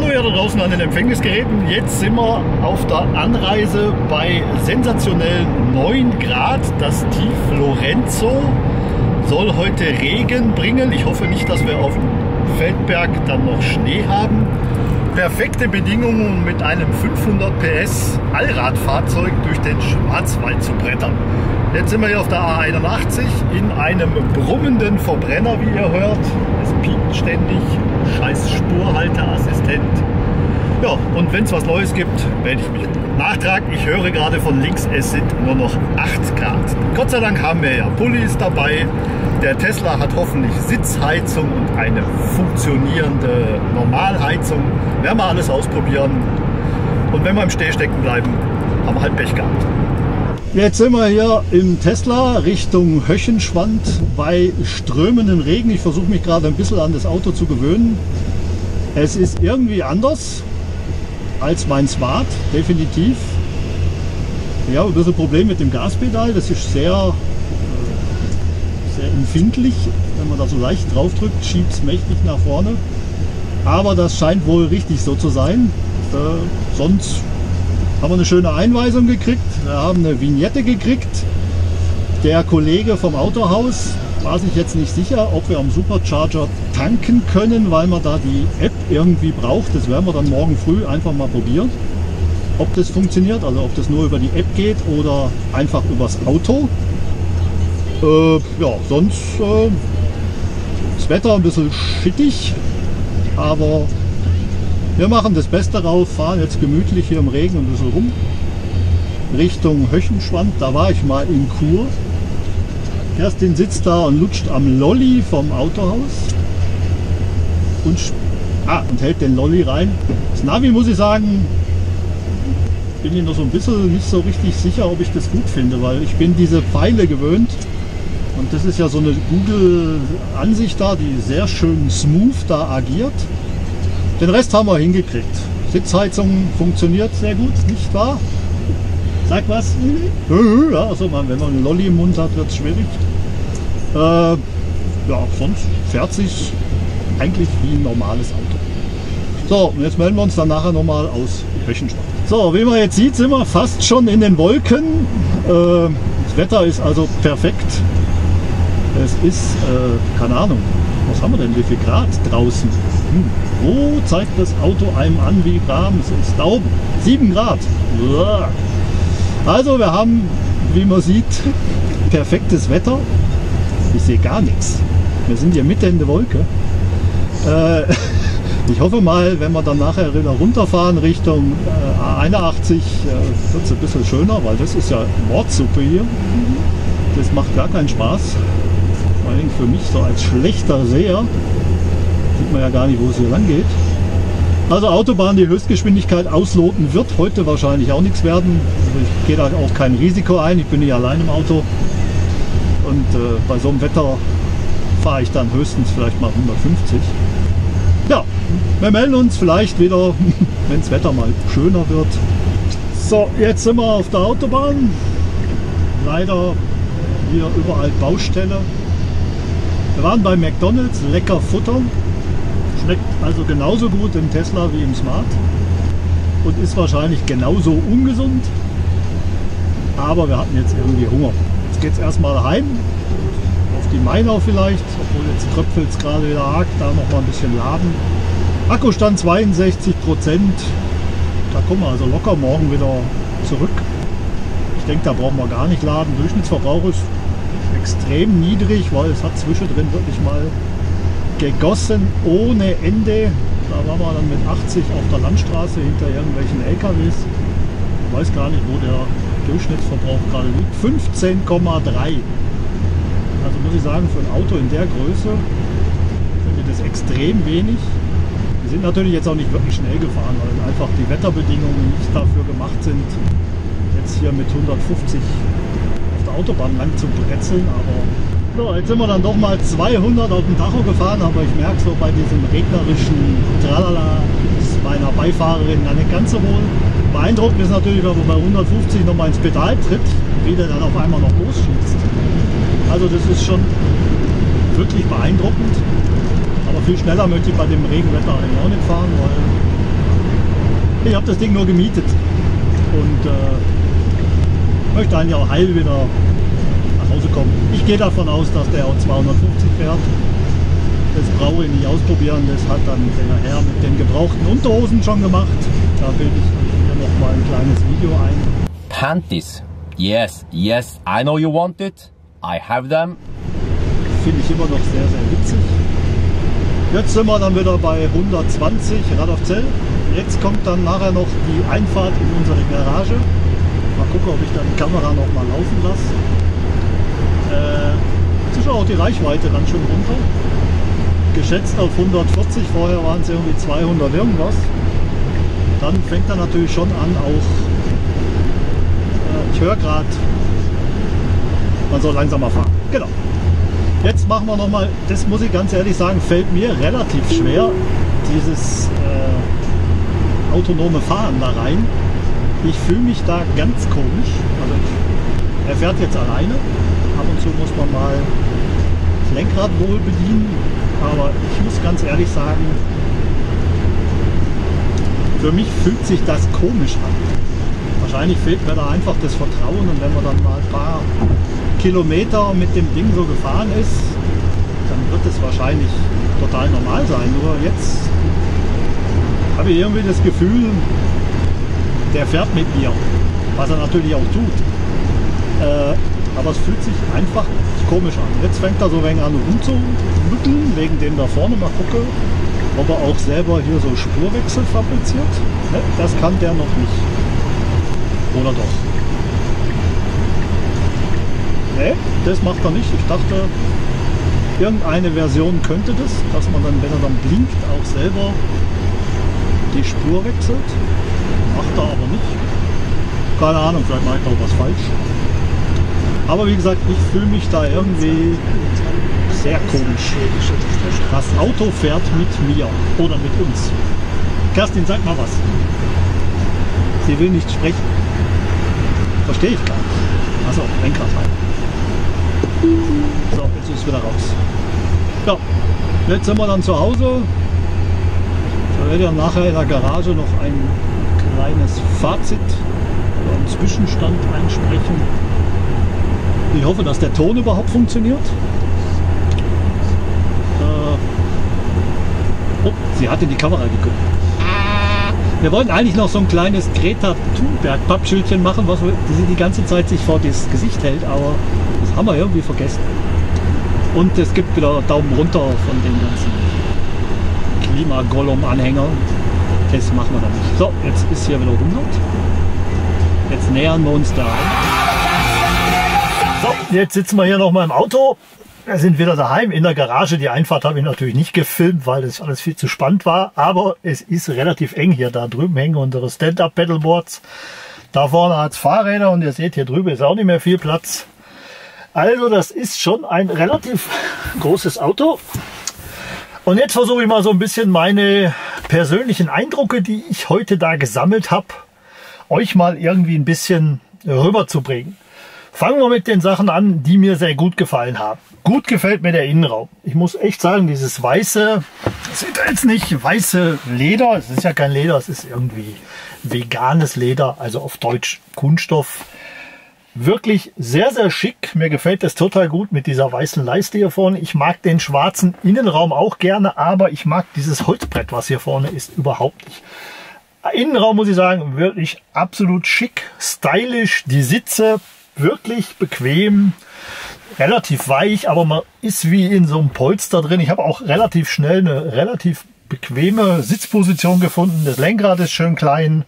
Hallo ihr da draußen an den Empfängnisgeräten. Jetzt sind wir auf der Anreise bei sensationellen 9 Grad. Das Tief Lorenzo soll heute Regen bringen. Ich hoffe nicht, dass wir auf dem Feldberg dann noch Schnee haben. Perfekte Bedingungen, um mit einem 500 PS Allradfahrzeug durch den Schwarzwald zu brettern. Jetzt sind wir hier auf der A81 in einem brummenden Verbrenner, wie ihr hört. Es piept ständig. Scheiß Spurhalteassistent. Ja, und wenn es was Neues gibt, melde ich mich. Nachtrag, ich höre gerade von links, es sind nur noch 8 Grad. Gott sei Dank haben wir ja Pullis dabei. Der Tesla hat hoffentlich Sitzheizung und eine funktionierende Normalheizung. Werden wir alles ausprobieren. Und wenn wir im Steh stecken bleiben, haben wir halt Pech gehabt. Jetzt sind wir hier im Tesla Richtung Höchenschwand bei strömendem Regen. Ich versuche mich gerade ein bisschen an das Auto zu gewöhnen. Es ist irgendwie anders als mein Smart, definitiv. Ja, ein bisschen Problem mit dem Gaspedal. Das ist sehr, sehr empfindlich. Wenn man da so leicht drauf drückt, schiebt es mächtig nach vorne. Aber das scheint wohl richtig so zu sein. Äh, sonst haben wir eine schöne Einweisung gekriegt. Wir haben eine Vignette gekriegt. Der Kollege vom Autohaus war sich jetzt nicht sicher, ob wir am Supercharger tanken können, weil man da die App irgendwie braucht. Das werden wir dann morgen früh einfach mal probieren. Ob das funktioniert, also ob das nur über die App geht oder einfach übers Auto. Äh, ja, sonst äh, das Wetter ein bisschen schittig, aber wir machen das Beste drauf, fahren jetzt gemütlich hier im Regen ein bisschen rum. Richtung Höchenschwand, da war ich mal in Kur. Kerstin sitzt da und lutscht am Lolli vom Autohaus und, ah, und hält den Lolli rein. Das Navi muss ich sagen, bin ich noch so ein bisschen nicht so richtig sicher, ob ich das gut finde, weil ich bin diese Pfeile gewöhnt. Und das ist ja so eine Google-Ansicht da, die sehr schön smooth da agiert. Den Rest haben wir hingekriegt. Sitzheizung funktioniert sehr gut, nicht wahr? Sag was. Mhm. Ja, also wenn man einen Lolli im Mund hat, wird es schwierig. Äh, ja, sonst fährt sich eigentlich wie ein normales Auto. So, und jetzt melden wir uns dann nachher nochmal aus Höchenschwand. So, wie man jetzt sieht, sind wir fast schon in den Wolken. Äh, das Wetter ist also perfekt. Es ist, äh, keine Ahnung, was haben wir denn, wie viel Grad draußen? Hm. Wo zeigt das Auto einem an, wie warm es ist? Da oben, 7 Grad. Also wir haben, wie man sieht, perfektes Wetter. Ich sehe gar nichts. Wir sind hier mitten in der Wolke. Äh, ich hoffe mal, wenn wir dann nachher wieder runterfahren Richtung äh, A81, äh, wird es ein bisschen schöner, weil das ist ja Mordsuppe hier. Das macht gar keinen Spaß. Vor allem für mich so als schlechter Seher sieht man ja gar nicht, wo es hier lang geht. Also Autobahn, die Höchstgeschwindigkeit ausloten wird heute wahrscheinlich auch nichts werden. Also ich gehe da auch kein Risiko ein, ich bin nicht allein im Auto. Und äh, bei so einem Wetter fahre ich dann höchstens vielleicht mal 150. Ja, wir melden uns vielleicht wieder, wenn das Wetter mal schöner wird. So, jetzt sind wir auf der Autobahn. Leider hier überall Baustelle. Wir waren bei McDonalds, lecker Futter. Schmeckt also genauso gut im Tesla wie im Smart und ist wahrscheinlich genauso ungesund. Aber wir hatten jetzt irgendwie Hunger. Jetzt geht es erstmal heim, auf die Mainau vielleicht, obwohl jetzt tröpfelt es gerade wieder arg, da noch mal ein bisschen laden. Akkustand 62 Prozent. Da kommen wir also locker morgen wieder zurück. Ich denke, da brauchen wir gar nicht laden. Durchschnittsverbrauch ist extrem niedrig, weil es hat zwischendrin wirklich mal gegossen ohne Ende. Da waren wir dann mit 80 auf der Landstraße hinter irgendwelchen LKWs. Ich weiß gar nicht, wo der Durchschnittsverbrauch gerade liegt. 15,3. Also muss ich sagen, für ein Auto in der Größe finde ich das extrem wenig. Wir sind natürlich jetzt auch nicht wirklich schnell gefahren, weil einfach die Wetterbedingungen nicht dafür gemacht sind, jetzt hier mit 150 auf der Autobahn lang zu bretzeln. Aber so, jetzt sind wir dann doch mal 200 auf dem Tacho gefahren, aber ich merke so bei diesem regnerischen Tralala ist meiner Beifahrerin dann nicht ganz so wohl. Beeindruckend ist natürlich, wenn man bei 150 noch mal ins Pedal tritt, wie der dann auf einmal noch losschießt. Also das ist schon wirklich beeindruckend. Aber viel schneller möchte ich bei dem Regenwetter eigentlich auch nicht fahren, weil Ich habe das Ding nur gemietet und äh, möchte eigentlich auch heil wieder Hause kommen. Ich gehe davon aus, dass der auch 250 fährt. Das brauche ich nicht ausprobieren. Das hat dann der Herr mit den gebrauchten Unterhosen schon gemacht. Da bilde ich hier noch mal ein kleines Video ein. Panties. Yes, yes, I know you want it. I have them. Finde ich immer noch sehr, sehr witzig. Jetzt sind wir dann wieder bei 120 Radolfzell. Jetzt kommt dann nachher noch die Einfahrt in unsere Garage. Mal gucken, ob ich dann die Kamera noch mal laufen lasse. Äh, ist auch die Reichweite dann schon runter. Geschätzt auf 140, vorher waren es irgendwie 200 irgendwas. Dann fängt er natürlich schon an, auch äh, ich höre gerade, man soll langsamer fahren. Genau. Jetzt machen wir noch mal, das muss ich ganz ehrlich sagen, fällt mir relativ schwer, dieses äh, autonome Fahren da rein. Ich fühle mich da ganz komisch. Also ich, er fährt jetzt alleine. Ab und zu muss man mal das Lenkrad wohl bedienen. Aber ich muss ganz ehrlich sagen, für mich fühlt sich das komisch an. Wahrscheinlich fehlt mir da einfach das Vertrauen und wenn man dann mal ein paar Kilometer mit dem Ding so gefahren ist, dann wird es wahrscheinlich total normal sein. Nur jetzt habe ich irgendwie das Gefühl, der fährt mit mir, was er natürlich auch tut. Äh, aber es fühlt sich einfach komisch an. Jetzt fängt er so wenig an rumzurütteln, wegen dem da vorne. Mal gucken, ob er auch selber hier so Spurwechsel fabriziert. Ne, das kann der noch nicht. Oder doch? Ne, das macht er nicht. Ich dachte, irgendeine Version könnte das, dass man dann, wenn er dann blinkt, auch selber die Spur wechselt. Macht er aber nicht. Keine Ahnung, vielleicht mache ich auch was falsch. Aber wie gesagt, ich fühle mich da irgendwie sehr komisch. Das Auto fährt mit mir oder mit uns. Kerstin, sag mal was. Sie will nicht sprechen. Verstehe ich gar nicht. Achso, Lenkrad rein. So, jetzt ist es wieder raus. Ja, jetzt sind wir dann zu Hause. Ich werde ja nachher in der Garage noch ein kleines Fazit oder einen Zwischenstand einsprechen. Ich hoffe, dass der Ton überhaupt funktioniert. Äh oh, sie hat in die Kamera geguckt. Wir wollten eigentlich noch so ein kleines Greta Thunberg Pappschildchen machen, was sie die ganze Zeit sich vor das Gesicht hält, aber das haben wir irgendwie vergessen. Und es gibt wieder Daumen runter von den ganzen Klimagollum-Anhängern. Das machen wir dann nicht. So, jetzt ist hier wieder 100. Jetzt nähern wir uns da So, jetzt sitzen wir hier noch mal im Auto. Wir sind wieder daheim in der Garage. Die Einfahrt habe ich natürlich nicht gefilmt, weil das alles viel zu spannend war. Aber es ist relativ eng hier. Da drüben hängen unsere Stand-Up-Pedalboards. Da vorne hat es Fahrräder und ihr seht, hier drüben ist auch nicht mehr viel Platz. Also das ist schon ein relativ großes Auto. Und jetzt versuche ich mal so ein bisschen meine persönlichen Eindrücke, die ich heute da gesammelt habe, euch mal irgendwie ein bisschen rüberzubringen. Fangen wir mit den Sachen an, die mir sehr gut gefallen haben. Gut gefällt mir der Innenraum. Ich muss echt sagen, dieses weiße, das ist jetzt nicht weiße Leder, es ist ja kein Leder, es ist irgendwie veganes Leder, also auf Deutsch Kunststoff. Wirklich sehr, sehr schick. Mir gefällt das total gut mit dieser weißen Leiste hier vorne. Ich mag den schwarzen Innenraum auch gerne, aber ich mag dieses Holzbrett, was hier vorne ist, überhaupt nicht. Innenraum muss ich sagen, wirklich absolut schick, stylisch. Die Sitze wirklich bequem, relativ weich, aber man ist wie in so einem Polster drin. Ich habe auch relativ schnell eine relativ bequeme Sitzposition gefunden. Das Lenkrad ist schön klein.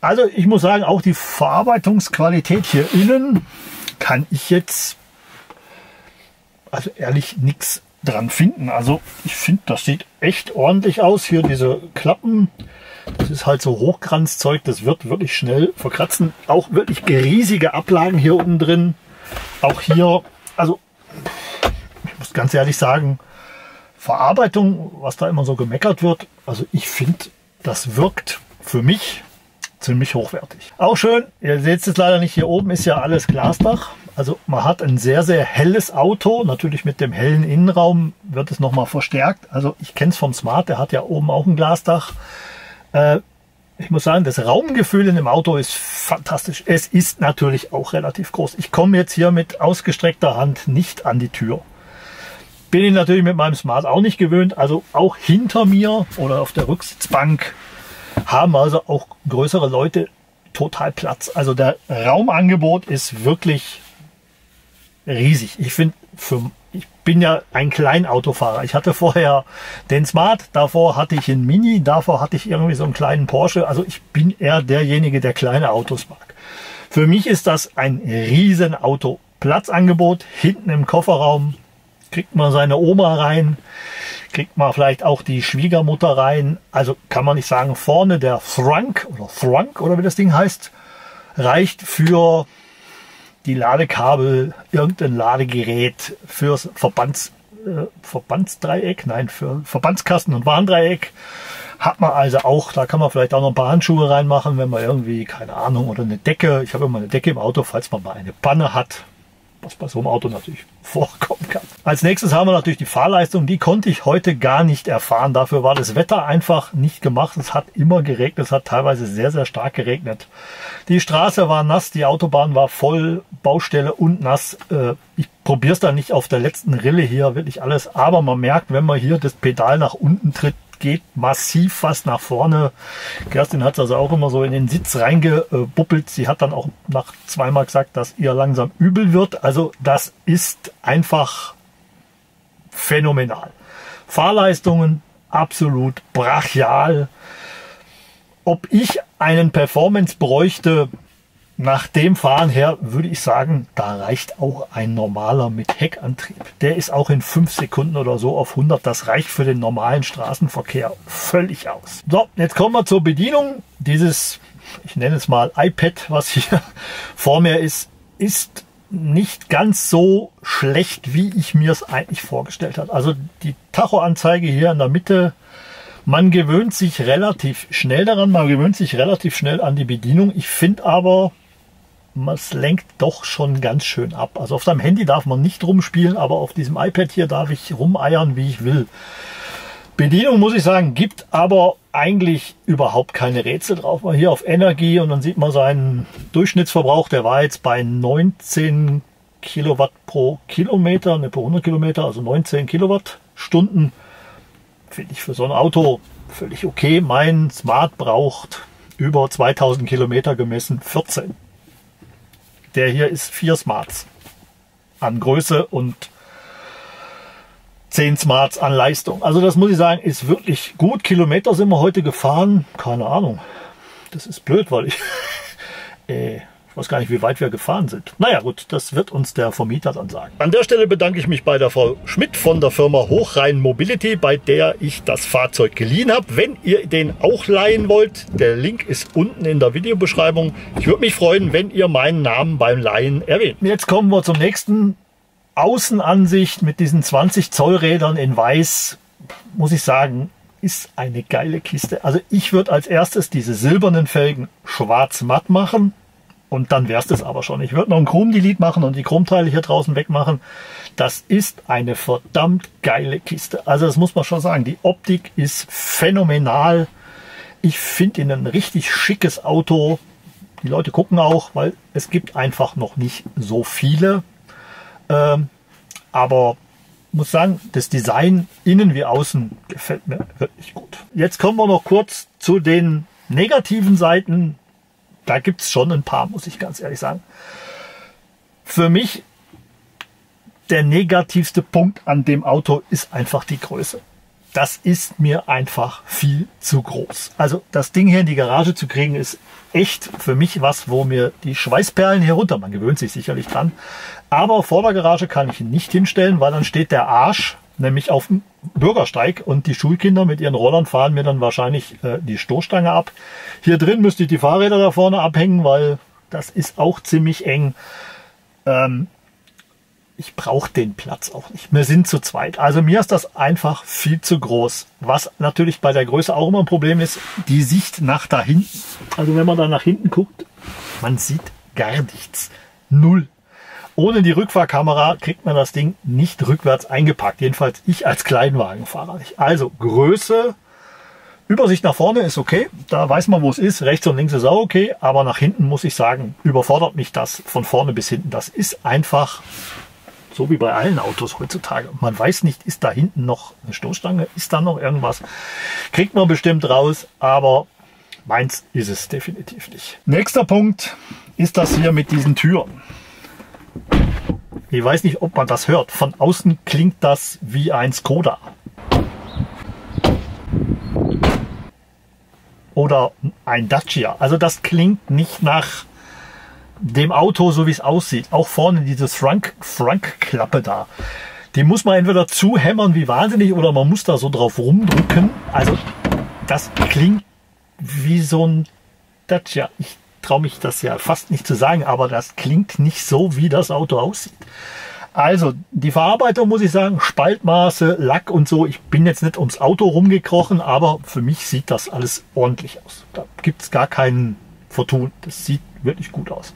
Also ich muss sagen, auch die Verarbeitungsqualität hier innen kann ich jetzt also ehrlich nichts dran finden. Also ich finde, das sieht echt ordentlich aus. Hier diese Klappen, das ist halt so Hochkranzzeug, das wird wirklich schnell verkratzen. Auch wirklich riesige Ablagen hier unten drin. Auch hier, also ich muss ganz ehrlich sagen, Verarbeitung, was da immer so gemeckert wird, also ich finde, das wirkt für mich ziemlich hochwertig. Auch schön, ihr seht es leider nicht, hier oben ist ja alles Glasdach. Also man hat ein sehr, sehr helles Auto. Natürlich mit dem hellen Innenraum wird es nochmal verstärkt. Also ich kenne es vom Smart, der hat ja oben auch ein Glasdach. Äh, ich muss sagen, das Raumgefühl in dem Auto ist fantastisch. Es ist natürlich auch relativ groß. Ich komme jetzt hier mit ausgestreckter Hand nicht an die Tür. Bin ich natürlich mit meinem Smart auch nicht gewöhnt. Also auch hinter mir oder auf der Rücksitzbank haben also auch größere Leute total Platz. Also der Raumangebot ist wirklich riesig. Ich finde, ich bin ja ein Kleinautofahrer. Ich hatte vorher den Smart, davor hatte ich einen Mini, davor hatte ich irgendwie so einen kleinen Porsche. Also ich bin eher derjenige, der kleine Autos mag. Für mich ist das ein Riesenauto. Platzangebot hinten im Kofferraum kriegt man seine Oma rein, kriegt man vielleicht auch die Schwiegermutter rein. Also kann man nicht sagen, vorne der Thrunk oder Thrunk oder wie das Ding heißt, reicht für die Ladekabel, irgendein Ladegerät fürs Verbands, äh, Verbandsdreieck, nein, für Verbandskasten und Warndreieck hat man also auch, da kann man vielleicht auch noch ein paar Handschuhe reinmachen, wenn man irgendwie, keine Ahnung, oder eine Decke. Ich habe immer eine Decke im Auto, falls man mal eine Panne hat was bei so einem Auto natürlich vorkommen kann. Als nächstes haben wir natürlich die Fahrleistung. Die konnte ich heute gar nicht erfahren. Dafür war das Wetter einfach nicht gemacht. Es hat immer geregnet. Es hat teilweise sehr, sehr stark geregnet. Die Straße war nass. Die Autobahn war voll. Baustelle und nass. Äh, ich probiere es da nicht auf der letzten Rille hier wirklich alles. Aber man merkt, wenn man hier das Pedal nach unten tritt, geht massiv fast nach vorne. Kerstin hat also auch immer so in den Sitz reingebuppelt. Sie hat dann auch nach zweimal gesagt, dass ihr langsam übel wird. Also das ist einfach phänomenal. Fahrleistungen absolut brachial. Ob ich einen Performance bräuchte, nach dem Fahren her würde ich sagen, da reicht auch ein normaler mit Heckantrieb. Der ist auch in fünf Sekunden oder so auf 100. Das reicht für den normalen Straßenverkehr völlig aus. So, jetzt kommen wir zur Bedienung. Dieses, ich nenne es mal iPad, was hier vor mir ist, ist nicht ganz so schlecht, wie ich mir es eigentlich vorgestellt habe. Also die Tachoanzeige hier in der Mitte man gewöhnt sich relativ schnell daran, man gewöhnt sich relativ schnell an die Bedienung. Ich finde aber, es lenkt doch schon ganz schön ab. Also auf seinem Handy darf man nicht rumspielen, aber auf diesem iPad hier darf ich rumeiern, wie ich will. Bedienung muss ich sagen, gibt aber eigentlich überhaupt keine Rätsel drauf. Mal hier auf Energie und dann sieht man seinen Durchschnittsverbrauch, der war jetzt bei 19 Kilowatt pro Kilometer, ne, pro 100 Kilometer, also 19 Kilowattstunden. Finde ich für so ein Auto völlig okay. Mein Smart braucht über 2000 Kilometer gemessen 14. Der hier ist vier Smarts an Größe und 10 Smarts an Leistung. Also das muss ich sagen, ist wirklich gut. Kilometer sind wir heute gefahren. Keine Ahnung. Das ist blöd, weil ich äh, ich weiß gar nicht, wie weit wir gefahren sind. Naja gut, das wird uns der Vermieter dann sagen. An der Stelle bedanke ich mich bei der Frau Schmidt von der Firma Hochrhein Mobility, bei der ich das Fahrzeug geliehen habe. Wenn ihr den auch leihen wollt, der Link ist unten in der Videobeschreibung. Ich würde mich freuen, wenn ihr meinen Namen beim Leihen erwähnt. Jetzt kommen wir zum nächsten. Außenansicht mit diesen 20 Zoll Rädern in weiß, muss ich sagen, ist eine geile Kiste. Also ich würde als erstes diese silbernen Felgen schwarz matt machen und dann wär's das aber schon. Ich würde noch ein Chrom-Delete machen und die Chromteile hier draußen wegmachen. Das ist eine verdammt geile Kiste. Also das muss man schon sagen. Die Optik ist phänomenal. Ich finde ihn ein richtig schickes Auto. Die Leute gucken auch, weil es gibt einfach noch nicht so viele. Ähm, aber muss sagen, das Design innen wie außen gefällt mir wirklich gut. Jetzt kommen wir noch kurz zu den negativen Seiten da gibt es schon ein paar, muss ich ganz ehrlich sagen. Für mich der negativste Punkt an dem Auto ist einfach die Größe. Das ist mir einfach viel zu groß. Also das Ding hier in die Garage zu kriegen, ist echt für mich was, wo mir die Schweißperlen hier runter, man gewöhnt sich sicherlich dran. Aber vor der Garage kann ich ihn nicht hinstellen, weil dann steht der Arsch nämlich auf dem Bürgersteig und die Schulkinder mit ihren Rollern fahren mir dann wahrscheinlich äh, die Stoßstange ab. Hier drin müsste ich die Fahrräder da vorne abhängen, weil das ist auch ziemlich eng. Ähm, ich brauche den Platz auch nicht. Wir sind zu zweit. Also mir ist das einfach viel zu groß. Was natürlich bei der Größe auch immer ein Problem ist, die Sicht nach da hinten. Also wenn man da nach hinten guckt, man sieht gar nichts. Null. Ohne die Rückfahrkamera kriegt man das Ding nicht rückwärts eingepackt. Jedenfalls ich als Kleinwagenfahrer nicht. Also Größe Übersicht nach vorne ist okay, da weiß man, wo es ist. Rechts und links ist auch okay, aber nach hinten muss ich sagen, überfordert mich das von vorne bis hinten. Das ist einfach so wie bei allen Autos heutzutage. Man weiß nicht, ist da hinten noch eine Stoßstange, ist da noch irgendwas. Kriegt man bestimmt raus, aber meins ist es definitiv nicht. Nächster Punkt ist das hier mit diesen Türen. Ich weiß nicht, ob man das hört. Von außen klingt das wie ein Skoda. Oder ein Dacia. Also das klingt nicht nach dem Auto, so wie es aussieht. Auch vorne diese Frank-Klappe da. Die muss man entweder zuhämmern wie wahnsinnig oder man muss da so drauf rumdrücken. Also das klingt wie so ein Dacia. Ich traue mich das ja fast nicht zu sagen, aber das klingt nicht so, wie das Auto aussieht. Also, die Verarbeitung muss ich sagen, Spaltmaße, Lack und so. Ich bin jetzt nicht ums Auto rumgekrochen, aber für mich sieht das alles ordentlich aus. Da gibt es gar keinen Vertun. Das sieht wirklich gut aus.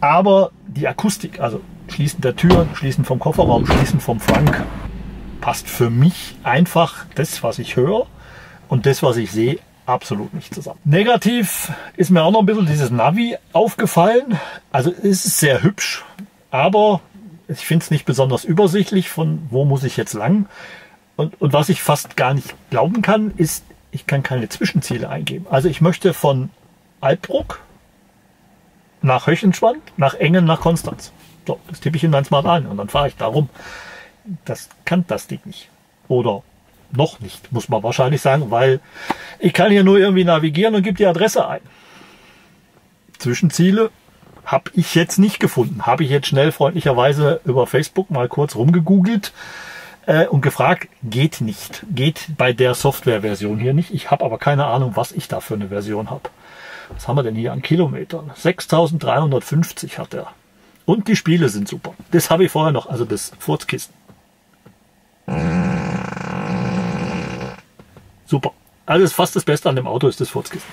Aber die Akustik, also Schließen der Türen, Schließen vom Kofferraum, Schließen vom Frank, passt für mich einfach das, was ich höre und das, was ich sehe, absolut nicht zusammen. Negativ ist mir auch noch ein bisschen dieses Navi aufgefallen. Also es ist sehr hübsch, aber ich finde es nicht besonders übersichtlich, von wo muss ich jetzt lang. Und, und was ich fast gar nicht glauben kann, ist, ich kann keine Zwischenziele eingeben. Also ich möchte von Alpbruck nach Höchenschwand, nach Engen, nach Konstanz. So, das tippe ich in mein Smart ein und dann fahre ich darum. Das kann das Ding nicht. Oder noch nicht, muss man wahrscheinlich sagen, weil ich kann hier nur irgendwie navigieren und gebe die Adresse ein. Zwischenziele habe ich jetzt nicht gefunden. Habe ich jetzt schnell freundlicherweise über Facebook mal kurz rumgegoogelt äh, und gefragt, geht nicht. Geht bei der Softwareversion hier nicht. Ich habe aber keine Ahnung, was ich da für eine Version habe. Was haben wir denn hier an Kilometern? 6350 hat er. Und die Spiele sind super. Das habe ich vorher noch, also das Furzkissen. Super. Also fast das Beste an dem Auto ist das Furzkissen.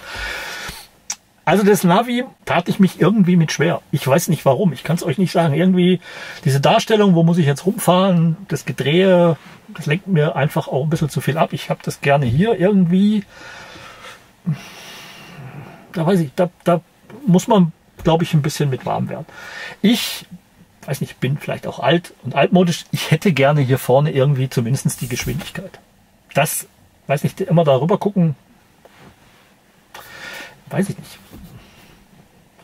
Also das Navi tat ich mich irgendwie mit schwer. Ich weiß nicht warum. Ich kann es euch nicht sagen. Irgendwie diese Darstellung, wo muss ich jetzt rumfahren, das Gedrehe, das lenkt mir einfach auch ein bisschen zu viel ab. Ich habe das gerne hier irgendwie. Da weiß ich, da, da muss man, glaube ich, ein bisschen mit warm werden. Ich weiß nicht, bin vielleicht auch alt und altmodisch. Ich hätte gerne hier vorne irgendwie zumindest die Geschwindigkeit. Das weiß nicht, immer darüber gucken, weiß ich nicht.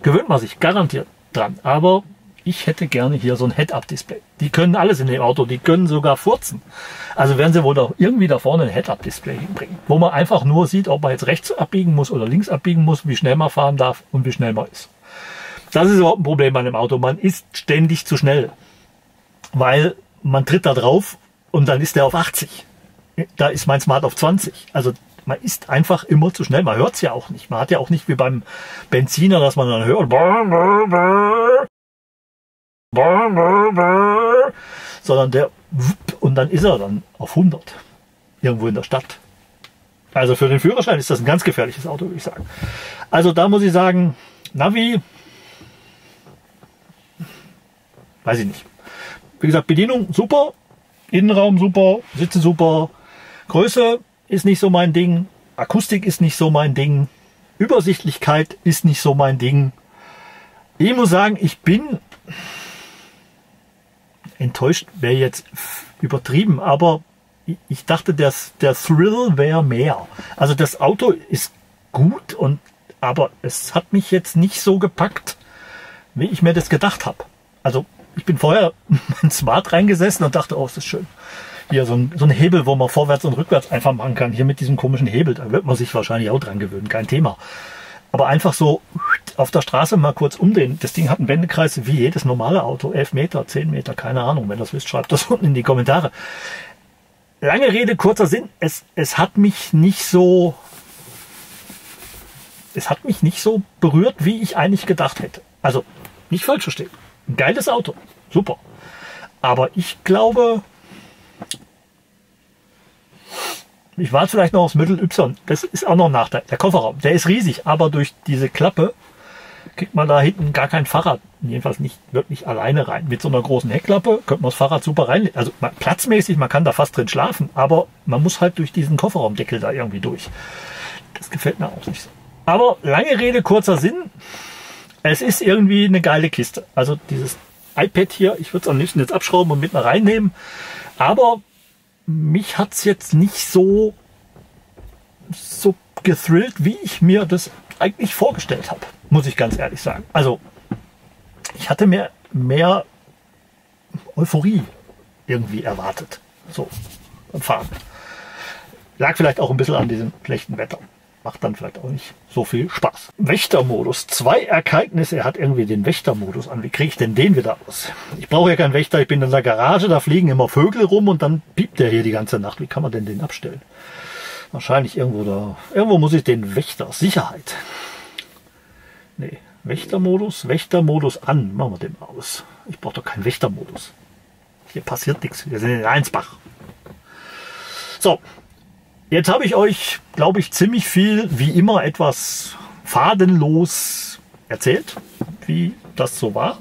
Gewöhnt man sich garantiert dran. Aber ich hätte gerne hier so ein Head-Up-Display. Die können alles in dem Auto, die können sogar furzen. Also werden sie wohl doch irgendwie da vorne ein Head-Up-Display hinbringen, wo man einfach nur sieht, ob man jetzt rechts abbiegen muss oder links abbiegen muss, wie schnell man fahren darf und wie schnell man ist. Das ist überhaupt ein Problem bei dem Auto. Man ist ständig zu schnell, weil man tritt da drauf und dann ist der auf 80 da ist mein Smart auf 20. Also man ist einfach immer zu schnell. Man hört es ja auch nicht. Man hat ja auch nicht wie beim Benziner, dass man dann hört, sondern der und dann ist er dann auf 100 irgendwo in der Stadt. Also für den Führerschein ist das ein ganz gefährliches Auto, würde ich sagen. Also da muss ich sagen, Navi, weiß ich nicht. Wie gesagt, Bedienung super, Innenraum super, Sitze super, Größe ist nicht so mein Ding. Akustik ist nicht so mein Ding. Übersichtlichkeit ist nicht so mein Ding. Ich muss sagen, ich bin enttäuscht, wäre jetzt übertrieben, aber ich dachte, der, der Thrill wäre mehr. Also das Auto ist gut und aber es hat mich jetzt nicht so gepackt, wie ich mir das gedacht habe. Also ich bin vorher in Smart reingesessen und dachte, oh, ist das schön hier so ein, so ein Hebel, wo man vorwärts und rückwärts einfach machen kann. Hier mit diesem komischen Hebel, da wird man sich wahrscheinlich auch dran gewöhnen, kein Thema. Aber einfach so auf der Straße mal kurz umdrehen. Das Ding hat einen Wendekreis wie jedes normale Auto. 11 Meter, 10 Meter, keine Ahnung. Wenn ihr das wisst, schreibt das unten in die Kommentare. Lange Rede, kurzer Sinn. Es, es hat mich nicht so, es hat mich nicht so berührt, wie ich eigentlich gedacht hätte. Also, nicht falsch verstehen. Ein geiles Auto. Super. Aber ich glaube, ich warte vielleicht noch aufs Mittel Y. Das ist auch noch ein Nachteil. Der Kofferraum, der ist riesig, aber durch diese Klappe kriegt man da hinten gar kein Fahrrad, jedenfalls nicht wirklich alleine rein. Mit so einer großen Heckklappe könnte man das Fahrrad super rein, also platzmäßig, man kann da fast drin schlafen, aber man muss halt durch diesen Kofferraumdeckel da irgendwie durch. Das gefällt mir auch nicht so. Aber lange Rede, kurzer Sinn. Es ist irgendwie eine geile Kiste. Also dieses iPad hier, ich würde es am liebsten jetzt abschrauben und mit nach reinnehmen. Aber mich hat es jetzt nicht so, so gethrillt, wie ich mir das eigentlich vorgestellt habe, muss ich ganz ehrlich sagen. Also ich hatte mir mehr Euphorie irgendwie erwartet. So, beim Fahren. Lag vielleicht auch ein bisschen an diesem schlechten Wetter macht dann vielleicht auch nicht so viel Spaß. Wächtermodus. Zwei Ereignisse. Er hat irgendwie den Wächtermodus an. Wie kriege ich denn den wieder aus? Ich brauche ja keinen Wächter. Ich bin in der Garage. Da fliegen immer Vögel rum und dann piept der hier die ganze Nacht. Wie kann man denn den abstellen? Wahrscheinlich irgendwo da. Irgendwo muss ich den Wächter. Sicherheit. Nee. Wächtermodus. Wächtermodus an. Machen wir den aus. Ich brauche doch keinen Wächtermodus. Hier passiert nichts. Wir sind in Einsbach. So, Jetzt habe ich euch, glaube ich, ziemlich viel, wie immer, etwas fadenlos erzählt, wie das so war.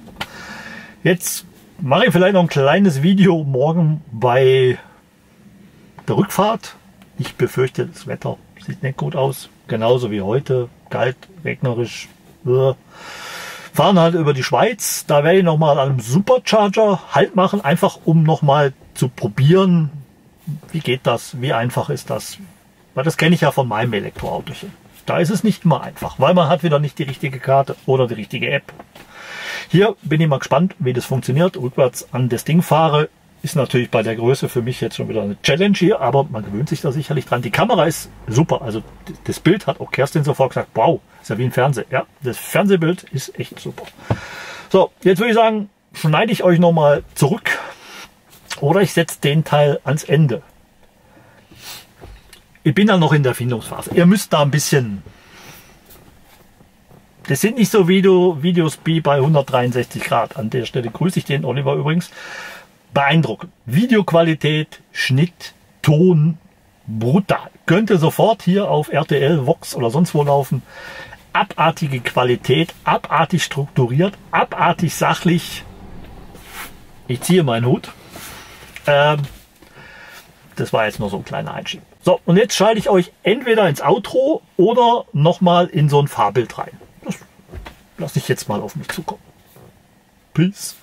Jetzt mache ich vielleicht noch ein kleines Video morgen bei der Rückfahrt. Ich befürchte, das Wetter sieht nicht gut aus. Genauso wie heute. Kalt, regnerisch. Fahren halt über die Schweiz. Da werde ich nochmal an einem Supercharger Halt machen. Einfach um nochmal zu probieren, wie geht das? Wie einfach ist das? Weil das kenne ich ja von meinem Elektroautochen. Da ist es nicht immer einfach, weil man hat wieder nicht die richtige Karte oder die richtige App. Hier bin ich mal gespannt, wie das funktioniert. Rückwärts an das Ding fahre, ist natürlich bei der Größe für mich jetzt schon wieder eine Challenge hier, aber man gewöhnt sich da sicherlich dran. Die Kamera ist super. Also das Bild hat auch Kerstin sofort gesagt, wow, ist ja wie ein Fernseher. Ja, das Fernsehbild ist echt super. So, jetzt würde ich sagen, schneide ich euch nochmal zurück oder ich setze den Teil ans Ende. Ich bin dann noch in der Findungsphase. Ihr müsst da ein bisschen... Das sind nicht so Video, Videos wie bei 163 Grad. An der Stelle grüße ich den Oliver übrigens. Beeindruckend. Videoqualität, Schnitt, Ton, brutal. Könnte sofort hier auf RTL, Vox oder sonst wo laufen. Abartige Qualität, abartig strukturiert, abartig sachlich. Ich ziehe meinen Hut. Ähm, das war jetzt nur so ein kleiner Einschieb. So, und jetzt schalte ich euch entweder ins Outro oder nochmal in so ein Fahrbild rein. Das lasse ich jetzt mal auf mich zukommen. Peace.